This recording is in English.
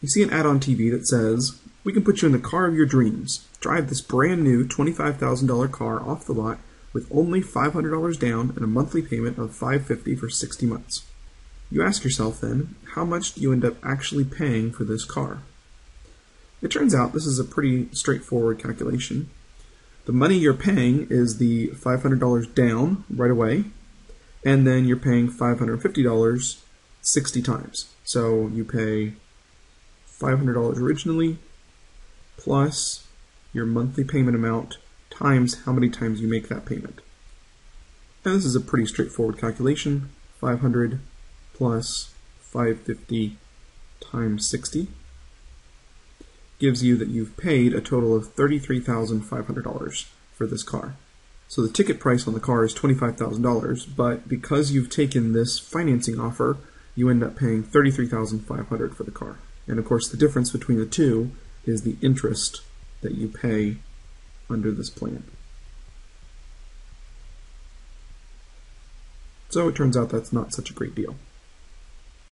You see an ad on TV that says, We can put you in the car of your dreams. Drive this brand new $25,000 car off the lot with only $500 down and a monthly payment of 550 for 60 months. You ask yourself then, how much do you end up actually paying for this car? It turns out this is a pretty straightforward calculation. The money you're paying is the $500 down right away, and then you're paying $550 60 times. So you pay $500 originally plus your monthly payment amount times how many times you make that payment. And this is a pretty straightforward calculation. 500 plus 550 times 60 gives you that you've paid a total of $33,500 for this car. So the ticket price on the car is $25,000, but because you've taken this financing offer, you end up paying 33,500 for the car. And of course, the difference between the two is the interest that you pay under this plan. So it turns out that's not such a great deal.